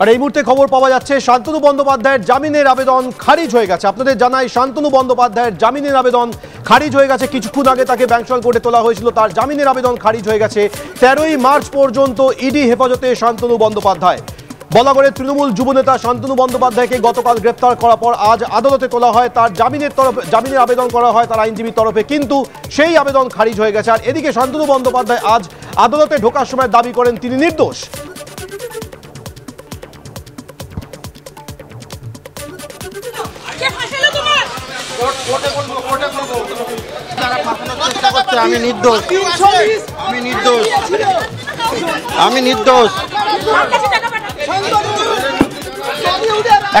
আর এই মুহূর্তে খবর পাওয়া যাচ্ছে, শান্তনু বন্দ্যোপাধ্যায়ের জামিনের আবেদন খারিজ হয়ে গেছে। আপনাদের জানাই, শান্তনু বন্দ্যোপাধ্যায়ের জামিনের আবেদন খারিজ হয়ে গেছে। কিছুক্ষণ আগে তাকে ব্যাংশাল কোর্টে তোলা হয়েছিল। তার জামিনের আবেদন খারিজ হয়ে গেছে। তেরোই মার্চ পর্যন্ত ইডি হেফাজতে শান্তনু বন্দ্যোপাধ্যায়। বলাগড়ের তৃণমূল যুবনেতা শান্তনু বন্দ্যোপাধ্যায়কে গতকাল গ্রেপ্তার করার পর আজ আদালতে তোলা হয়। তার জামিনের তরফ, জামিনের আবেদন করা হয় তার আইনজীবীর তরফে। কিন্তু সেই আবেদন খারিজ হয়ে গেছে। আর এদিকে শান্তনু বন্দ্যোপাধ্যায় আজ আদালতে ঢোকার সময় দাবি করেন, তিনি নির্দোষ। চেষ্টা করছে আমি নির্দোষ। আমি নির্দোষ। আমি নির্দোষ।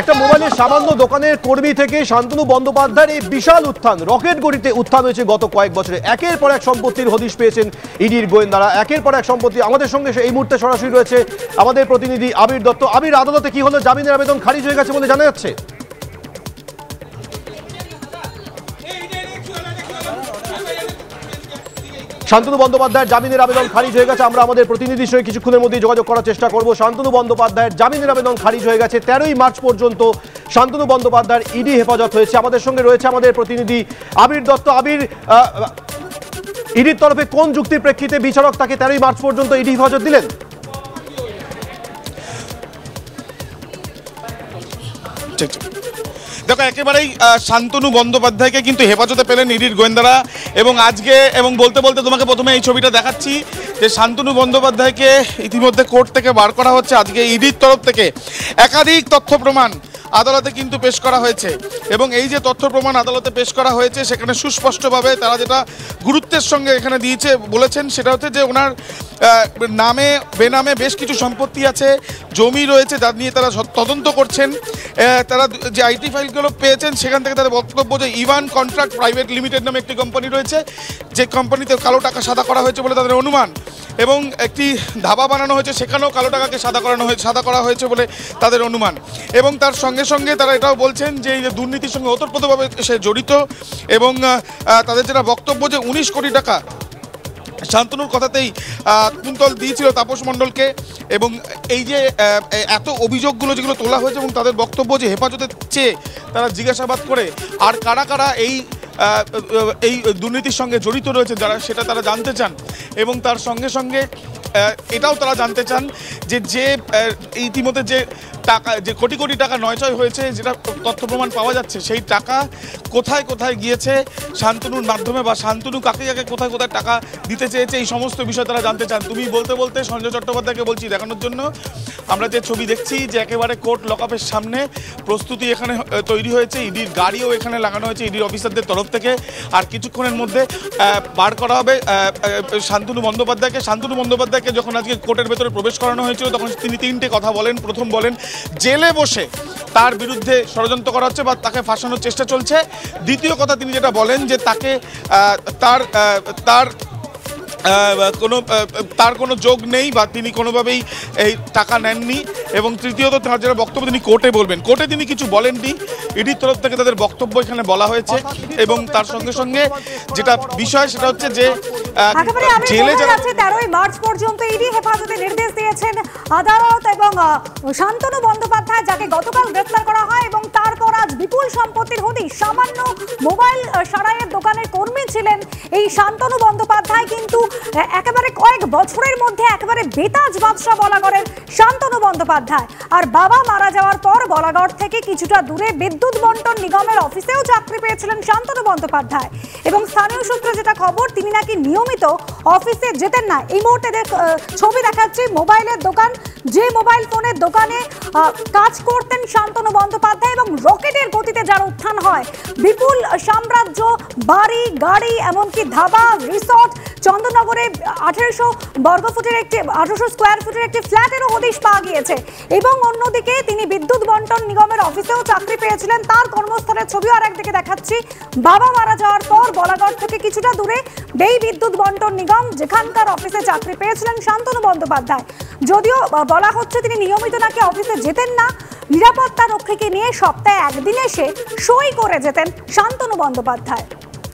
একটা মোবাইলের সামান্য দোকানের কর্মী থেকে শান্তনু বন্দ্যোপাধ্যায়ের এই বিশাল উত্থান রকেট গড়িতে উত্থান হয়েছে গত কয়েক বছরে। একের পর এক সম্পত্তির হদিশ পেয়েছেন ইডির গোয়েন্দারা একের পর এক সম্পত্তি আমাদের সঙ্গে এই মুহূর্তে সরাসরি রয়েছে আমাদের প্রতিনিধি আবির দত্ত। আবির আদালতে কি হলো? জামিনের আবেদন খারিজ হয়ে গেছে বলে জানা যাচ্ছে? শান্তনু বন্দ্যোপাধ্যায়ের জামিনের আবেদন খারিজ হয়ে গেছে। আমরা আমাদের প্রতিনিধির সঙ্গে কিছুক্ষণের মধ্যেই যোগাযোগ করার চেষ্টা করব। শান্তনু বন্দ্যোপাধ্যায়ের জামিনের আবেদন খারিজ হয়ে গেছে তেরোই মার্চ পর্যন্ত। শান্তনু বন্দ্যোপাধ্যায়ের ইডি হেফাজত হয়েছে। আমাদের সঙ্গে রয়েছে আমাদের প্রতিনিধি আবির দত্ত। আবির ইডির তরফে কোন যুক্তির প্রেক্ষিতে বিচারক তাকে তেরোই মার্চ পর্যন্ত ইডি হেফাজত দিলেন? ঠিক। দেখো, একেবারেই শান্তনু বন্দ্যোপাধ্যায়কে কিন্তু হেফাজতে পেলেন ইডির গোয়েন্দারা এবং আজকে, এবং বলতে বলতে তোমাকে প্রথমে এই ছবিটা দেখাচ্ছি যে শান্তনু বন্দ্যোপাধ্যায়কে ইতিমধ্যে কোর্ট থেকে বার করা হচ্ছে। আজকে ইডির তরফ থেকে একাধিক তথ্য প্রমাণ। আদালতে কিন্তু পেশ করা হয়েছে। এবং এই যে তথ্য প্রমাণ আদালতে পেশ করা হয়েছে, সেখানে সুস্পষ্টভাবে তারা যেটা গুরুত্বের সঙ্গে এখানে দিয়েছে, বলেছেন, সেটা হচ্ছে যে ওনার নামে, বেনামে বেশ কিছু সম্পত্তি আছে, জমি রয়েছে যা নিয়ে তারা তদন্ত করছেন। তারা যে আইটি ফাইলগুলো পেয়েছেন, সেখান থেকে তাদের বক্তব্য যে ইভান কন্ট্রাক্ট প্রাইভেট লিমিটেড নামে একটি কোম্পানি রয়েছে, যে কোম্পানিতে কালো টাকা সাদা করা হয়েছে বলে তাদের অনুমান। এবং একটি ধাবা বানানো হয়েছে, সেখানেও কালো টাকাকে সাদা করানো হয়েছে সাদা করা হয়েছে বলে তাদের অনুমান। এবং তার সঙ্গে সঙ্গে তারা এটাও বলছেন যে এই যে দুর্নীতির সঙ্গে ওতপ্রোতভাবে সে জড়িত এবং তাদের যেটা বক্তব্য যে উনিশ কোটি টাকা শান্তনুর কথাতেই কুন্তল দিয়েছিল তাপস মণ্ডলকে এবং এই যে এত অভিযোগগুলো যেগুলো তোলা হয়েছে এবং তাদের বক্তব্য যে হেফাজতের চেয়ে তারা জিজ্ঞাসাবাদ করে, আর কারা কারা এই এই দুর্নীতির সঙ্গে জড়িত রয়েছে যারা সেটা তারা জানতে চান এবং তার সঙ্গে সঙ্গে এটাও তারা জানতে চান যে যে ইতিমধ্যে যে টাকা, যে কোটি কোটি টাকা নয়চয় হয়েছে, যেটা তথ্য প্রমাণ পাওয়া যাচ্ছে, সেই টাকা কোথায় কোথায় গিয়েছে, শান্তনুর মাধ্যমে বা শান্তনু কাকে কাকে কোথায় কোথায় টাকা দিতে চেয়েছে, এই সমস্ত বিষয় তারা জানতে চান। তুমি বলতে বলতে সঞ্জয় চট্টোপাধ্যায়কে বলছি, দেখানোর জন্য আমরা যে ছবি দেখছি যে একেবারে কোর্ট লকআপের সামনে প্রস্তুতি এখানে তৈরি হয়েছে, ইডির গাড়িও এখানে লাগানো হয়েছে, ইডির অফিসারদের তরফ থেকে। আর কিছুক্ষণের মধ্যে বার করা হবে শান্তনু বন্দ্যোপাধ্যায়কে, শান্তনু বন্দ্যোপাধ্যায়কে যখন আজকে কোর্টের ভেতরে প্রবেশ করানো হয়েছিল, তখন তিনি তিনটে কথা বলেন। প্রথম বলেন, জেলে বসে তার বিরুদ্ধে ষড়যন্ত্র করা হচ্ছে বা তাকে ফাঁসানোর চেষ্টা চলছে। দ্বিতীয় কথা তিনি যেটা বলেন যে তাকে তার তার কোনো তার কোনো যোগ নেই বা তিনি কোনোভাবেই এই টাকা নেননি। এবং তৃতীয়ত তার যেটা বক্তব্য তিনি কোর্টে বলবেন। কোর্টে তিনি কিছু বলেননি। ইডির তরফ থেকে তাদের বক্তব্য এখানে বলা হয়েছে এবং তার সঙ্গে সঙ্গে যেটা বিষয় সেটা হচ্ছে যে আহ, একেবারে আমি জেলে যারা তেরোই মার্চ পর্যন্ত ইডি হেফাজতে নির্দেশ দিয়েছেন আদালত এবং শান্তনু বন্দ্যোপাধ্যায় যাকে গতকাল গ্রেফতার করা হয় এবং তারপর আজ বিপুল সম্পত্তির হদিশ সামান্য মোবাইল সারাইয়ের দোকানের কর্মী ছিলেন এই শান্তনু বন্দ্যোপাধ্যায় কিন্তু একেবারে কয়েক বছরের মধ্যে একেবারে বেতাজ বাদশাহ বলা করেন শান্তনু বন্দ্যোপাধ্যায়। আর বাবা মারা যাওয়ার পর বলাগড় থেকে কিছুটা দূরে বিদ্যুৎ বন্টন নিগমের অফিসেও চাকরি পেয়েছিলেন শান্তনু বন্দ্যোপাধ্যায়। এবং স্থানীয় সূত্রে যেটা খবর, তিনি নাকি নিয়মিত অফিসে যেতেন না। এই মুহূর্তে ছবি দেখাচ্ছি, মোবাইলের দোকান। যে মোবাইল ফোনের দোকানে কাজ করতেন শান্তনু বন্দ্যোপাধ্যায় এবং রকেটের গতিতে যার উত্থান হয়, বিপুল সাম্রাজ্য, বাড়ি, গাড়ি, এমনকি ধাবা, রিসর্ট চন্দননগরে আঠেরোশো বর্গফুটের একটি, আঠারোশো স্কোয়ার ফুটের একটি ফ্ল্যাটেরও হদিশ পাওয়া গিয়েছে। এবং অন্যদিকে তিনি বিদ্যুৎ বন্টন নিগমের অফিসেও চাকরি পেয়েছিলেন। তার কর্মস্থলের ছবিও আর একদিকে দেখাচ্ছি। বাবা মারা যাওয়ার পর বলাগড় থেকে কিছুটা দূরে বেই বিদ্যুৎ বন্টন নিগম যেখানকার অফিসে চাকরি পেয়েছিলেন শান্তনু বন্দ্যোপাধ্যায়। যদিও বলা হচ্ছে তিনি নিয়মিত নাকি অফিসে যেতেন না, নিরাপত্তা রক্ষীকে নিয়ে সপ্তাহে একদিন এসে সই করে যেতেন শান্তনু বন্দ্যোপাধ্যায়।